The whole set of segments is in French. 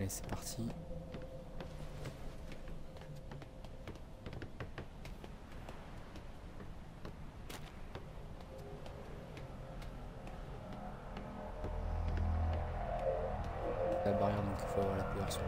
Allez, c'est parti. La barrière, donc il faut avoir la peur sur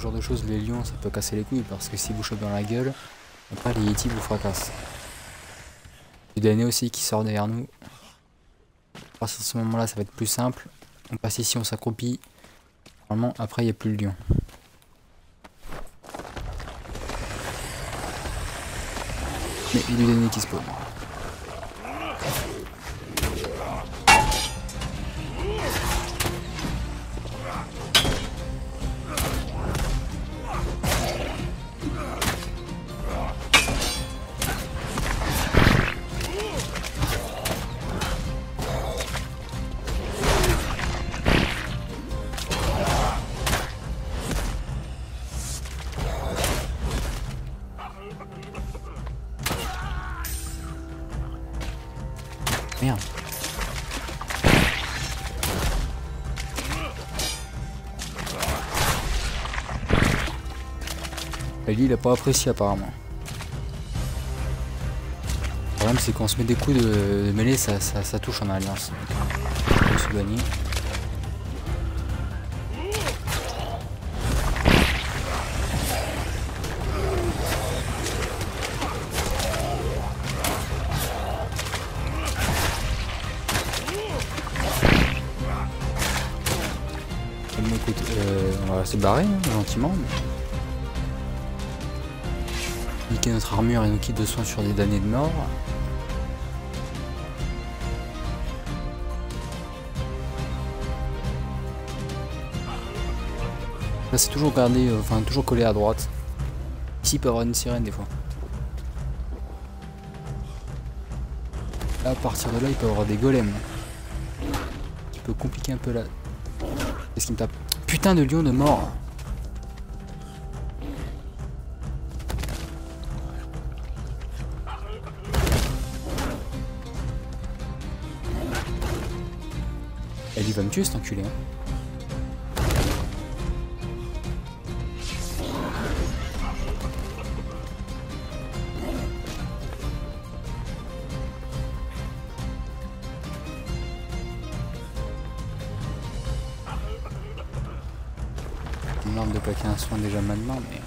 genre de choses, les lions, ça peut casser les couilles parce que si vous chopez dans la gueule, après les yétis vous fracassent. A des aussi qui sort derrière nous. À ce moment-là, ça va être plus simple. On passe ici, on s'accroupit. Normalement, après, il n'y a plus le lion. Mais il y a des ennemis qui spawnent. Il a pas apprécié apparemment. Le problème, c'est qu'on se met des coups de, mêlée, ça, ça, touche en alliance. On se euh, on va se barrer hein, gentiment. Notre armure et nos kits de soins sur des damnés de mort. Là c'est toujours gardé, euh, enfin toujours collé à droite. Ici il peut y avoir une sirène des fois. Là à partir de là il peut y avoir des golems. Qui peut compliquer un peu la, Qu'est-ce qui me tape? Putain de lion de mort Elle il va me tuer cet enculé hein. De plaquer un soin déjà maintenant, mais.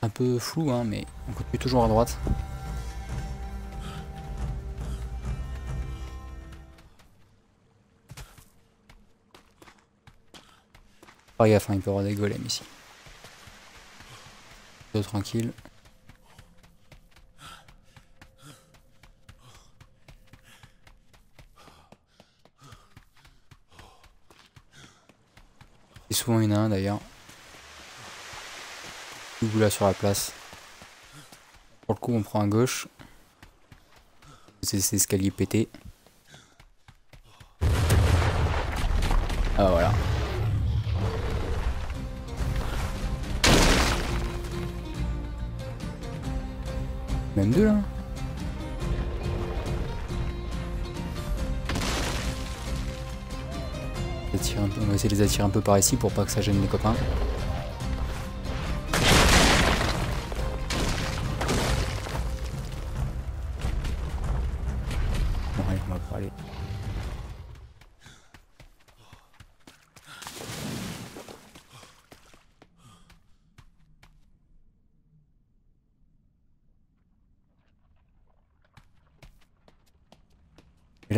Un peu flou, hein, mais on continue toujours à droite. Hein, il peut avoir des golems ici. Tranquille. Et souvent il y en a un d'ailleurs. Double là sur la place. Pour le coup on prend à gauche. C'est cet escalier pété. 2 hein. là On va essayer de les attirer un peu par ici pour pas que ça gêne les copains.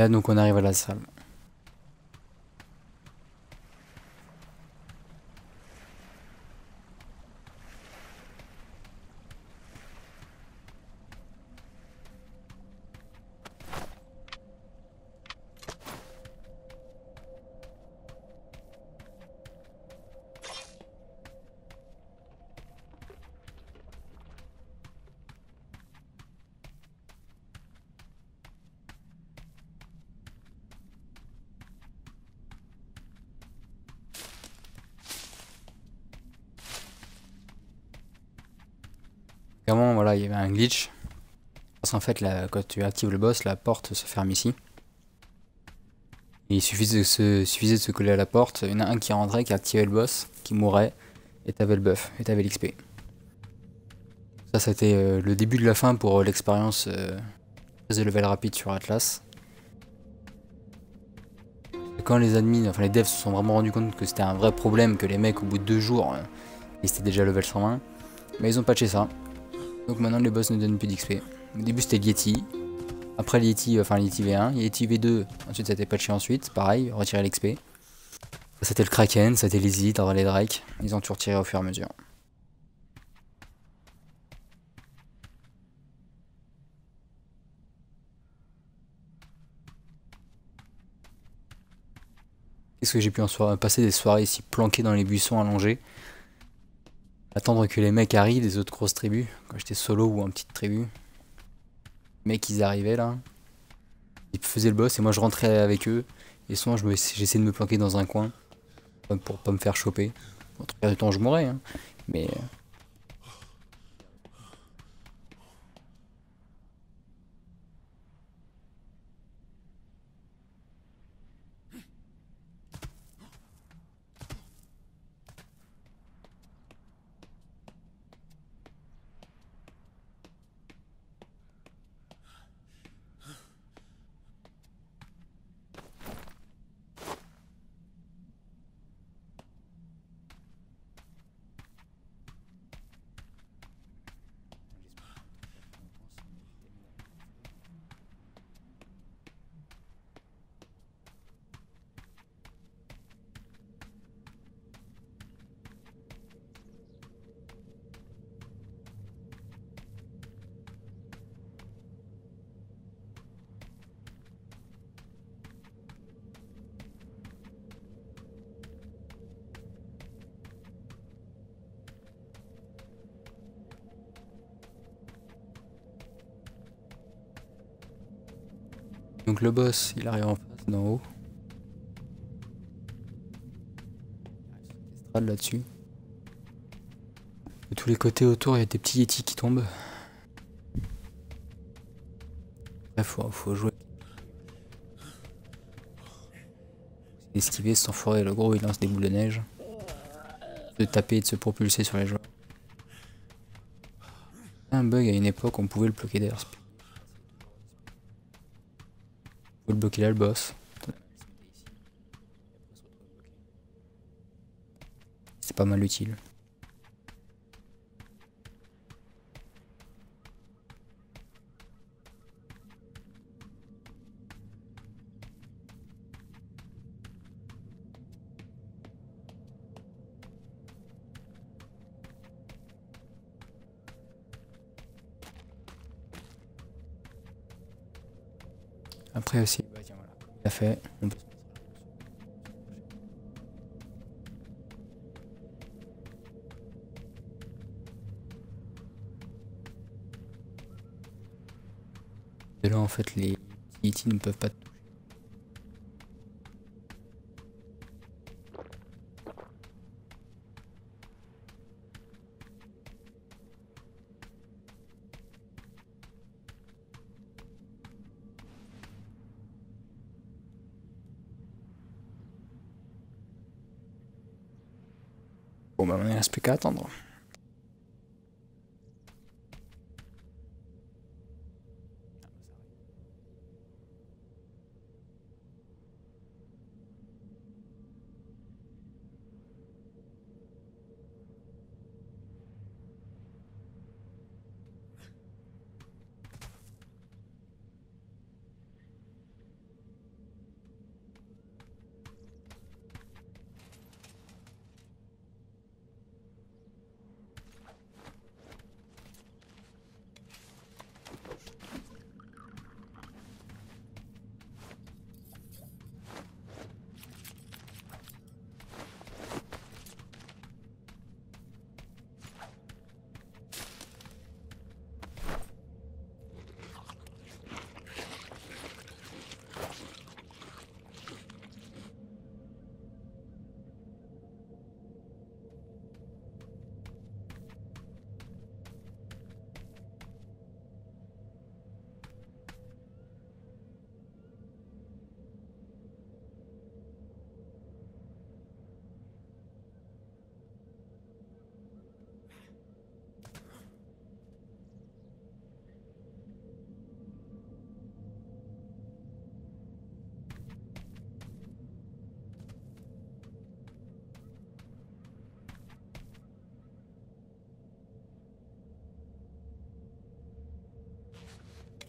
Donc on arrive à la salle. Voilà, il y avait un glitch. Parce qu'en fait, là, quand tu actives le boss, la porte se ferme ici. Il suffisait de, se, suffisait de se coller à la porte. Il y en a un qui rentrait, qui activait le boss, qui mourait. Et t'avais le buff, et t'avais l'XP. Ça, c'était euh, le début de la fin pour euh, l'expérience euh, de level rapide sur Atlas. Quand les admins, enfin les devs se sont vraiment rendus compte que c'était un vrai problème, que les mecs au bout de deux jours, euh, ils étaient déjà level 120. Mais ils ont patché ça. Donc maintenant les boss ne donnent plus d'XP. Au début c'était Yeti. Après Yeti, enfin Yeti V1, Yeti V2, ensuite ça a été patché ensuite, pareil, retirer l'XP. C'était le Kraken, c'était les Hydres, les Drake. Ils ont tout retiré au fur et à mesure. Qu'est-ce que j'ai pu en passer des soirées ici planquées dans les buissons allongés Attendre que les mecs arrivent, des autres grosses tribus. Quand j'étais solo ou en petite tribu. Les mecs ils arrivaient là. Ils faisaient le boss et moi je rentrais avec eux. Et souvent j'essayais de me planquer dans un coin. Pour pas me faire choper. En tout cas du temps je mourrais. Hein. Mais Donc le boss, il arrive en face d'en haut. Là-dessus. De tous les côtés autour, il y a des petits yetis qui tombent. Là, faut, faut jouer. Esquiver, s'enfoirer, le gros il lance des boules de neige. De taper et de se propulser sur les joueurs. Un bug à une époque, on pouvait le bloquer d'air. Bloquer là le boss. C'est pas mal utile. Après aussi, tiens voilà, il a fait. On peut... Et là en fait les Yeti ne peuvent pas te toucher.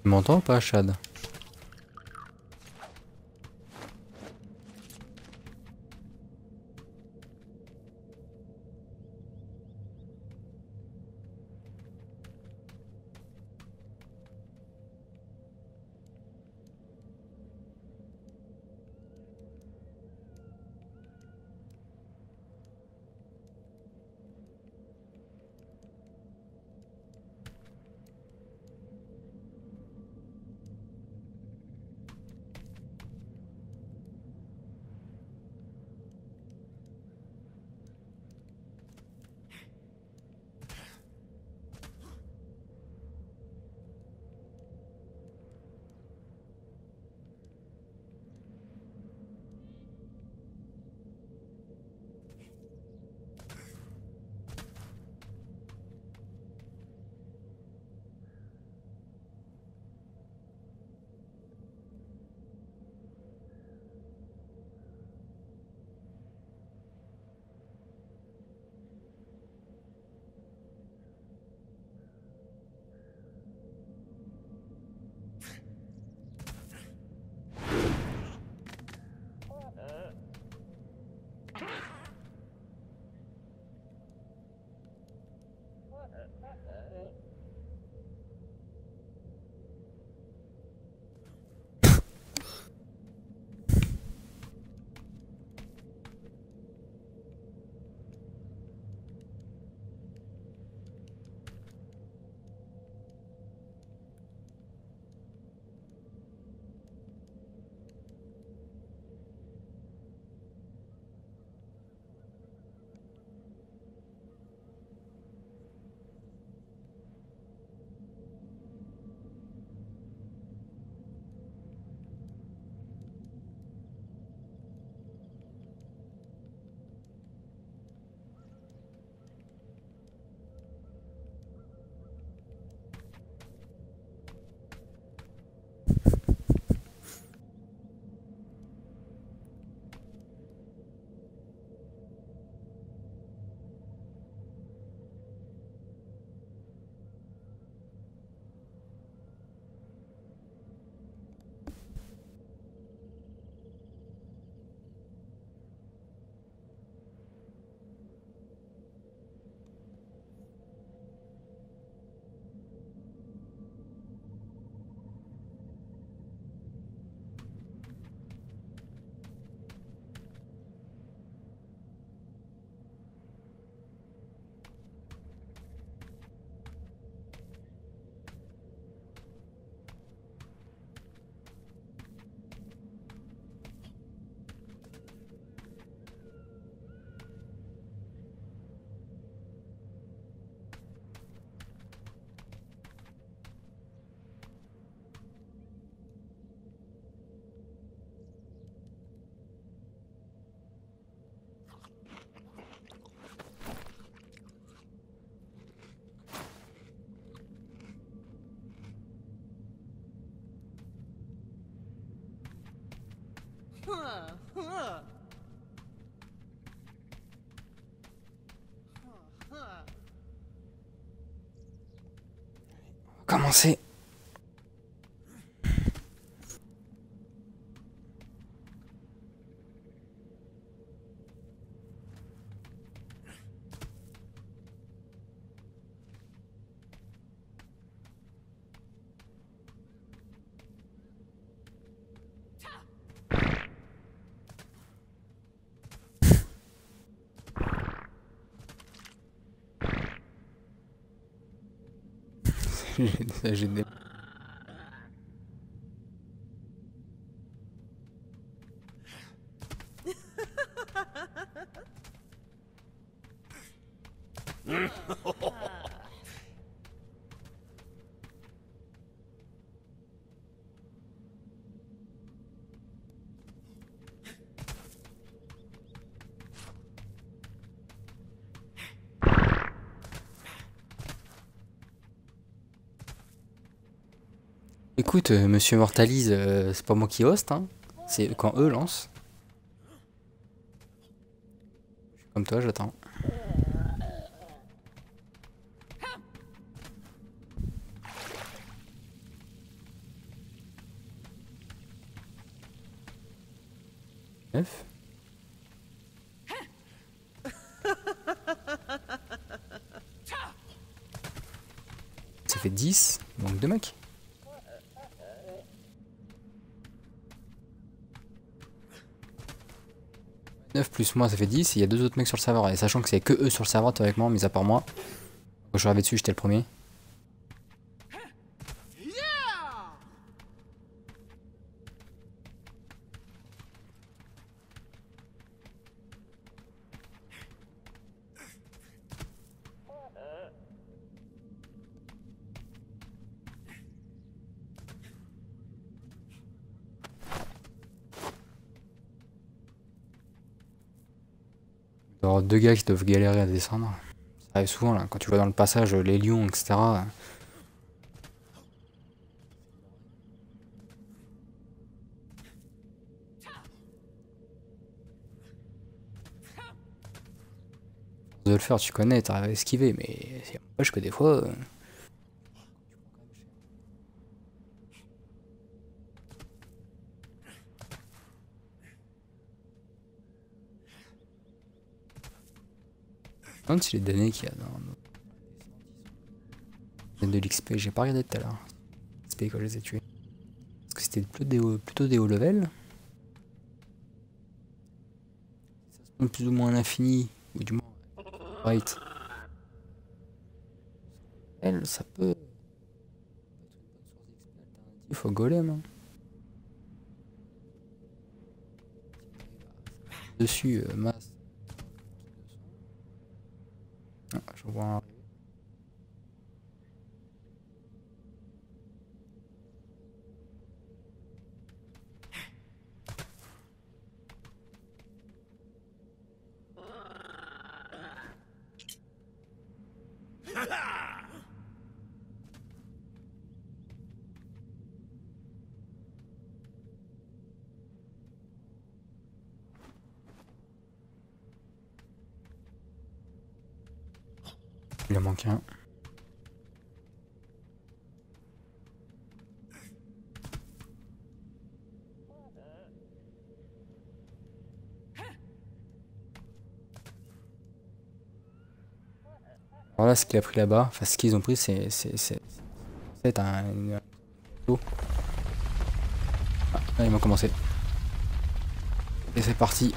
Tu m'entends ou pas, Chad? Commencer. J'ai Écoute, euh, monsieur Mortalise, euh, c'est pas moi qui hoste, hein. C'est quand eux lancent. Comme toi, j'attends. 9. Ça fait 10, donc deux mecs. « 9 plus moi ça fait 10 et il y a deux autres mecs sur le serveur. Et sachant que c'est que eux sur le serveur théoriquement mis à part moi quand je suis arrivé dessus j'étais le premier avoir deux gars qui doivent galérer à descendre. Ça arrive souvent là, quand tu vois dans le passage les lions, etc. de le faire, tu connais, t'arrives à esquiver, mais c'est que des fois. Euh, me demande si les données qu'il y a dans de l'XP, j'ai pas regardé tout à l'heure. XP quand je les ai tués. Parce que c'était plutôt des hauts, plutôt. Ça se plus ou moins à l'infini, ou du moins right. Elle, ça peut il faut golem. Hein. Dessus, euh, masse. Ah, manque un. Voilà ce qu'il a pris là-bas. Enfin, ce qu'ils ont pris, c'est c'est un. Ah, ils m'ont commencé. Et c'est parti.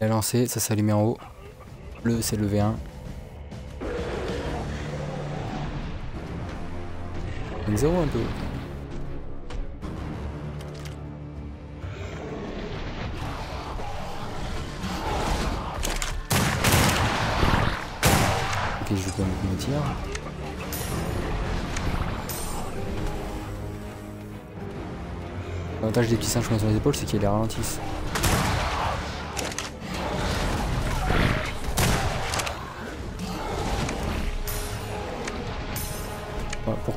Il a lancé, ça s'allume en haut. Le c'est levé 1. Une zéro un peu. Ok, je vais pas me tir. L'avantage des petits singes a sur les épaules, c'est qu'ils les ralentissent.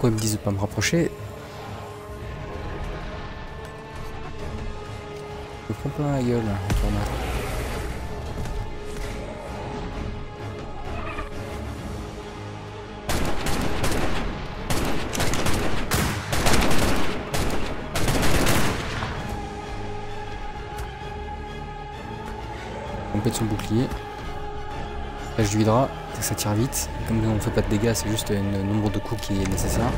Me disent de pas me rapprocher Je me prends plein la gueule, hein, On pète son bouclier. Flèche du hydra ça tire vite. Comme on fait pas de dégâts, c'est juste le nombre de coups qui est nécessaire.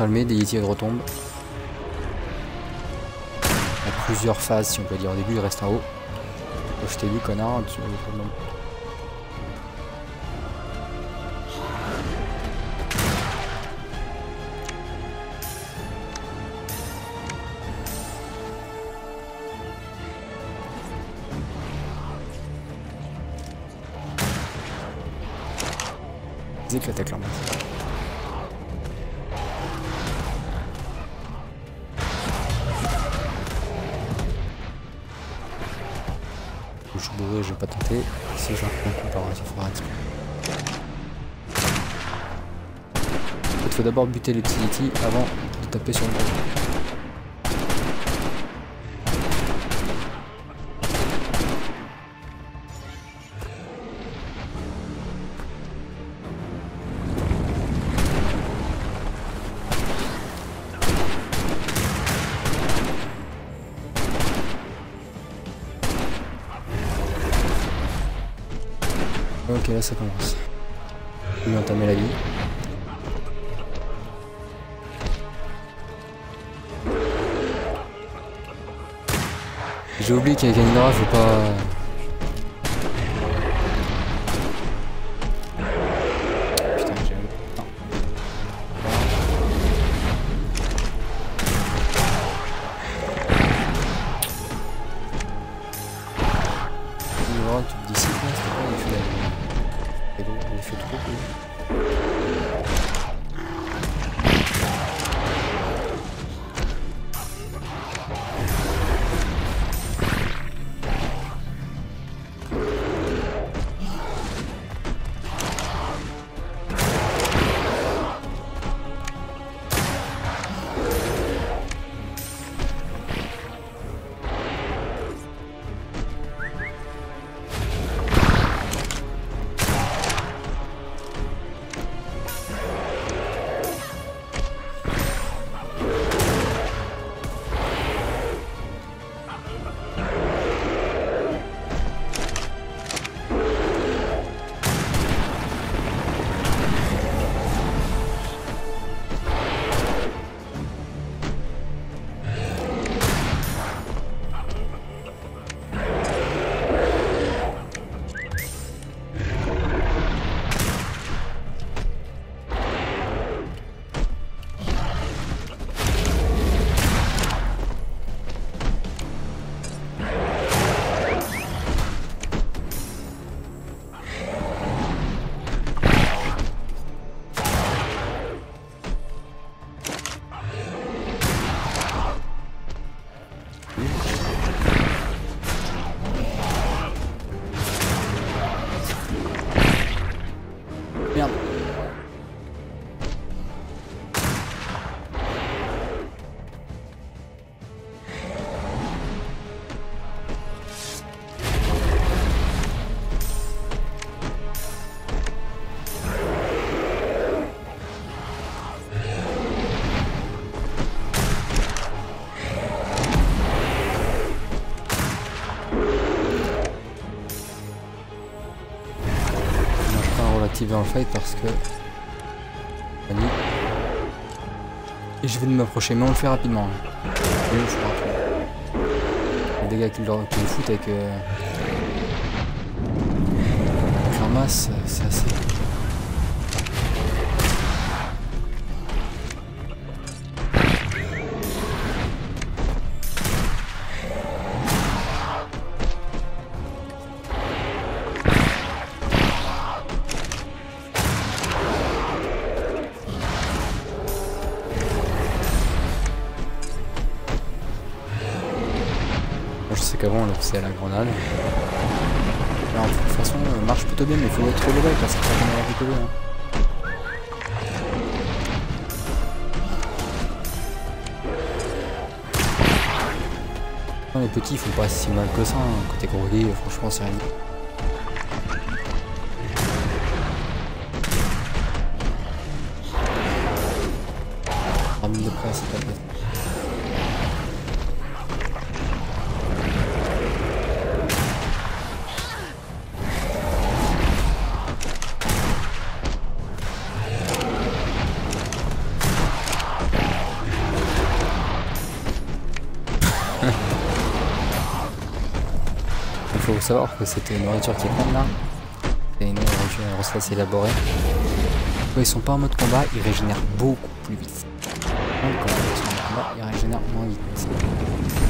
La lumière s'allume, des Yeti retombent. Il y a plusieurs phases, si on peut dire. Au début, il reste en haut. Oh, je t'ai vu, connard. Tu... Ils éclatent pas tenter. Si j'ai un coup par ça fera exprès. Il faut d'abord buter Yeti avant de taper sur le gros. Ça commence. Vais entamer la vie. J'ai oublié qu'avec Anidra, faut pas... le fight parce que. Et je vais m'approcher, mais on le fait rapidement. hein. Je crois que- Les dégâts qu'il leur- qu'il fout avec. Euh... masse, euh, c'est assez. Faisait à la grenade. Alors, de toute façon, euh, marche plutôt bien, mais il faut être level parce que ça va la plutôt bien. Non, les petits ils font pas si mal que ça, hein. côté courrier, franchement c'est rien. Savoir que cette nourriture qui est là, c'est une recette élaborée. Quand ils sont pas en mode combat, ils régénèrent beaucoup plus vite. Quand ils sont en combat, ils régénèrent moins vite.